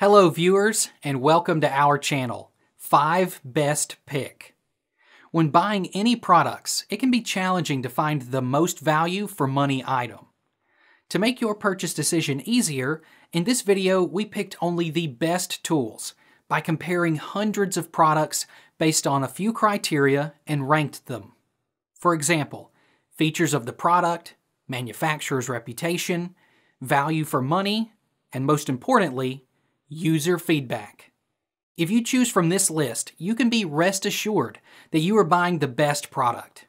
Hello, viewers, and welcome to our channel, 5 Best Pick. When buying any products, it can be challenging to find the most value for money item. To make your purchase decision easier, in this video we picked only the best tools by comparing hundreds of products based on a few criteria and ranked them. For example, features of the product, manufacturer's reputation, value for money, and most importantly, user feedback. If you choose from this list, you can be rest assured that you are buying the best product.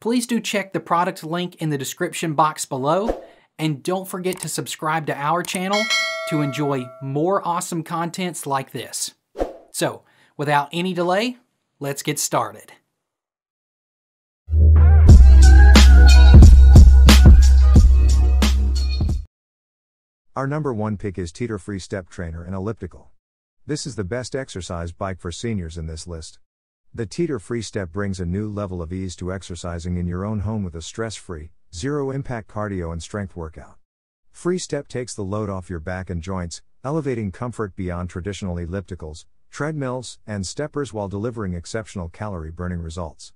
Please do check the product link in the description box below, and don't forget to subscribe to our channel to enjoy more awesome contents like this. So, without any delay, let's get started. Our number one pick is Teeter Free Step Trainer and Elliptical. This is the best exercise bike for seniors in this list. The Teeter Free Step brings a new level of ease to exercising in your own home with a stress free, zero impact cardio and strength workout. Free Step takes the load off your back and joints, elevating comfort beyond traditional ellipticals, treadmills, and steppers while delivering exceptional calorie burning results.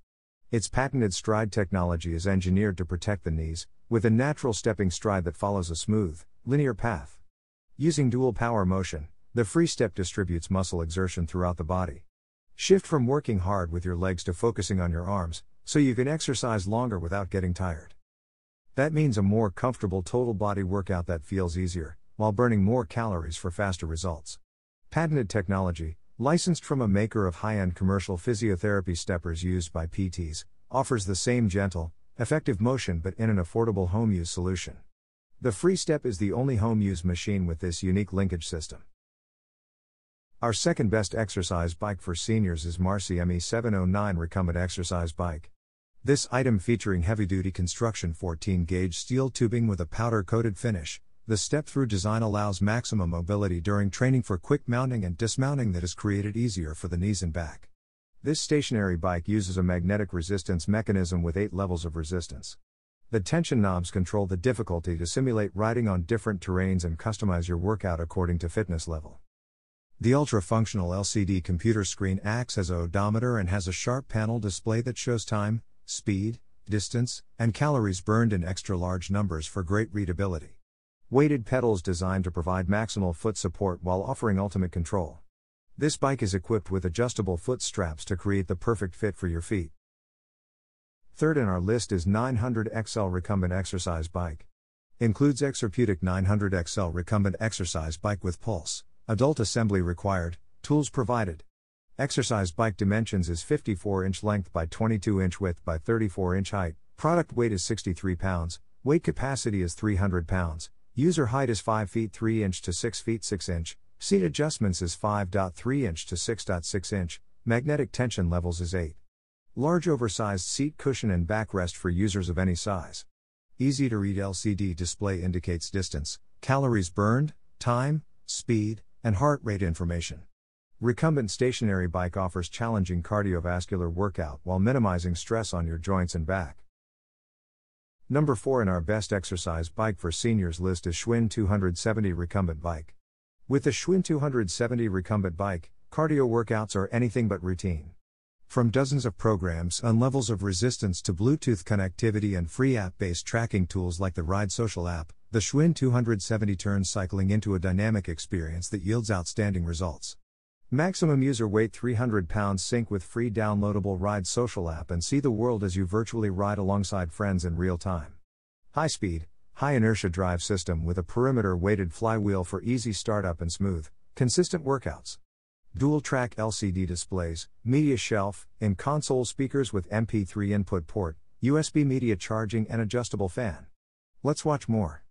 Its patented stride technology is engineered to protect the knees, with a natural stepping stride that follows a smooth, Linear path. Using dual power motion, the free step distributes muscle exertion throughout the body. Shift from working hard with your legs to focusing on your arms, so you can exercise longer without getting tired. That means a more comfortable total body workout that feels easier, while burning more calories for faster results. Patented technology, licensed from a maker of high end commercial physiotherapy steppers used by PTs, offers the same gentle, effective motion but in an affordable home use solution. The FreeStep is the only home use machine with this unique linkage system. Our second best exercise bike for seniors is Marcy ME709 Recumbent Exercise Bike. This item featuring heavy duty construction 14 gauge steel tubing with a powder coated finish, the step through design allows maximum mobility during training for quick mounting and dismounting that is created easier for the knees and back. This stationary bike uses a magnetic resistance mechanism with 8 levels of resistance. The tension knobs control the difficulty to simulate riding on different terrains and customize your workout according to fitness level. The ultra functional LCD computer screen acts as a odometer and has a sharp panel display that shows time, speed, distance, and calories burned in extra large numbers for great readability. Weighted pedals designed to provide maximal foot support while offering ultimate control. This bike is equipped with adjustable foot straps to create the perfect fit for your feet. Third in our list is 900 XL Recumbent Exercise Bike. Includes Exerpeutic 900 XL Recumbent Exercise Bike with Pulse, adult assembly required, tools provided. Exercise bike dimensions is 54 inch length by 22 inch width by 34 inch height, product weight is 63 pounds, weight capacity is 300 pounds, user height is 5 feet 3 inch to 6 feet 6 inch, seat adjustments is 5.3 inch to 6.6 inch, magnetic tension levels is 8. Large oversized seat cushion and backrest for users of any size. Easy to read LCD display indicates distance, calories burned, time, speed, and heart rate information. Recumbent stationary bike offers challenging cardiovascular workout while minimizing stress on your joints and back. Number 4 in our best exercise bike for seniors list is Schwinn 270 recumbent bike. With the Schwinn 270 recumbent bike, cardio workouts are anything but routine. From dozens of programs and levels of resistance to Bluetooth connectivity and free app based tracking tools like the Ride Social app, the Schwinn 270 turns cycling into a dynamic experience that yields outstanding results. Maximum user weight 300 pounds sync with free downloadable Ride Social app and see the world as you virtually ride alongside friends in real time. High speed, high inertia drive system with a perimeter weighted flywheel for easy startup and smooth, consistent workouts. Dual track LCD displays, media shelf, in console speakers with MP3 input port, USB media charging, and adjustable fan. Let's watch more.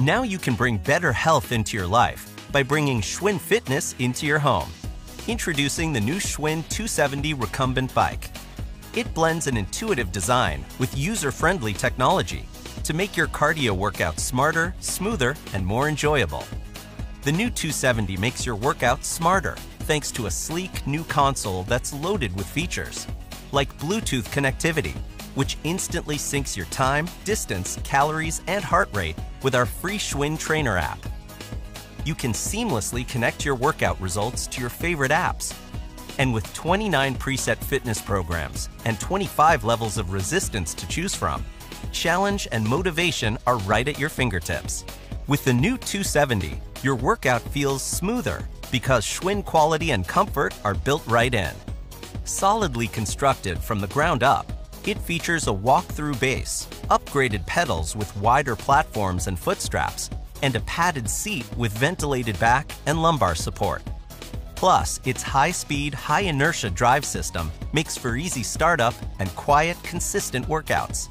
Now you can bring better health into your life by bringing Schwinn Fitness into your home. Introducing the new Schwinn 270 recumbent bike. It blends an intuitive design with user friendly technology to make your cardio workout smarter, smoother, and more enjoyable. The new 270 makes your workout smarter thanks to a sleek new console that's loaded with features like Bluetooth connectivity, which instantly syncs your time, distance, calories, and heart rate with our free Schwinn Trainer app. You can seamlessly connect your workout results to your favorite apps. And with 29 preset fitness programs and 25 levels of resistance to choose from, challenge and motivation are right at your fingertips. With the new 270, your workout feels smoother because Schwinn quality and comfort are built right in. Solidly constructed from the ground up, it features a walk-through base, upgraded pedals with wider platforms and foot straps, and a padded seat with ventilated back and lumbar support. Plus, its high-speed, high-inertia drive system makes for easy startup and quiet, consistent workouts.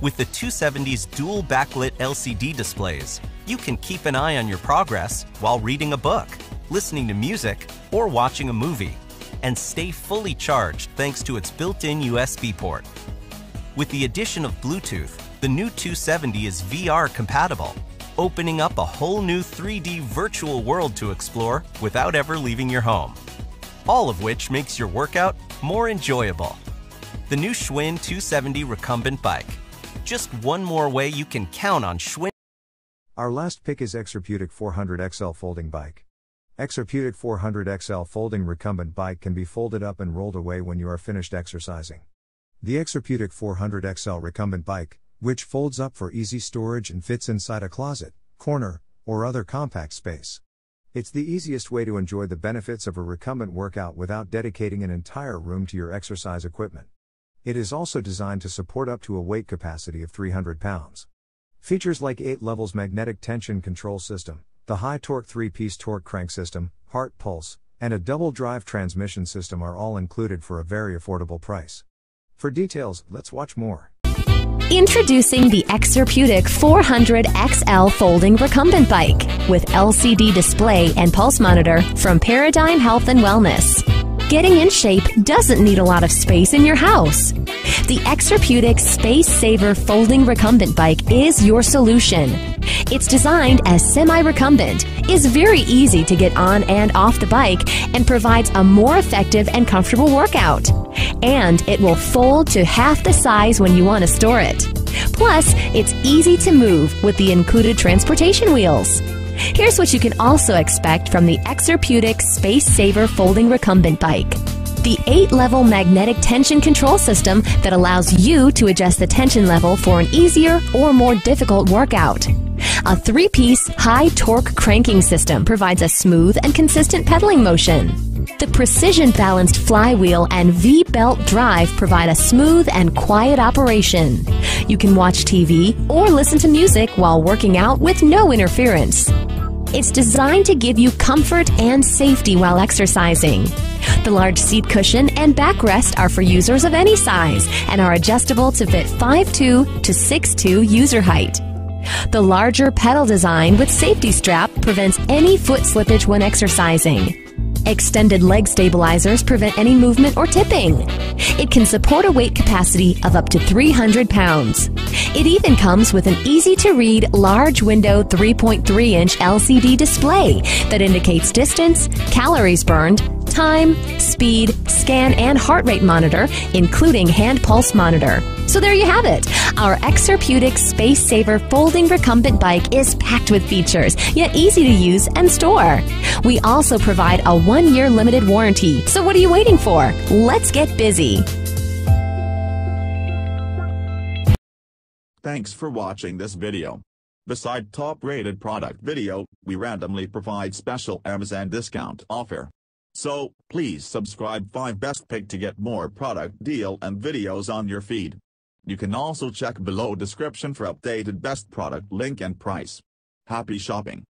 With the 270's dual backlit LCD displays, you can keep an eye on your progress while reading a book, listening to music, or watching a movie, and stay fully charged thanks to its built-in USB port. With the addition of Bluetooth, the new 270 is VR compatible, opening up a whole new 3D virtual world to explore without ever leaving your home. All of which makes your workout more enjoyable. The new Schwinn 270 recumbent bike just one more way you can count on Schwinn. Our last pick is Exerpeutic 400 XL folding bike. Exerpeutic 400 XL folding recumbent bike can be folded up and rolled away when you are finished exercising. The Exerpeutic 400 XL recumbent bike, which folds up for easy storage and fits inside a closet, corner, or other compact space. It's the easiest way to enjoy the benefits of a recumbent workout without dedicating an entire room to your exercise equipment. It is also designed to support up to a weight capacity of 300 pounds. Features like 8 levels magnetic tension control system, the high torque 3 piece torque crank system, heart pulse, and a double drive transmission system are all included for a very affordable price. For details, let's watch more. Introducing the Exerpeutic 400 XL folding recumbent bike with LCD display and pulse monitor from Paradigm Health and Wellness. Getting in shape doesn't need a lot of space in your house. The Exerpeutic Space Saver Folding Recumbent Bike is your solution. It's designed as semi recumbent, is very easy to get on and off the bike, and provides a more effective and comfortable workout. And it will fold to half the size when you want to store it. Plus, it's easy to move with the included transportation wheels. Here's what you can also expect from the Exerpeutic Space Saver Folding Recumbent Bike. The 8 level magnetic tension control system that allows you to adjust the tension level for an easier or more difficult workout. A three piece high torque cranking system provides a smooth and consistent pedaling motion. The precision balanced flywheel and V belt drive provide a smooth and quiet operation. You can watch TV or listen to music while working out with no interference. It's designed to give you comfort and safety while exercising. The large seat cushion and backrest are for users of any size and are adjustable to fit 5'2 to 6'2 user height. The larger pedal design with safety strap prevents any foot slippage when exercising. Extended leg stabilizers prevent any movement or tipping. It can support a weight capacity of up to 300 pounds. It even comes with an easy to read large window 3.3 inch LCD display that indicates distance, calories burned, time, speed, scan, and heart rate monitor, including hand pulse monitor. So there you have it. Our Exerpeutic Space Saver folding recumbent bike is packed with features, yet easy to use and store. We also provide a one year limited warranty. So what are you waiting for? Let's get busy. Thanks for watching this video. Beside top rated product video, we randomly provide special Amazon discount offer. So, please subscribe 5 Best Pick to get more product deal and videos on your feed. You can also check below description for updated best product link and price. Happy shopping!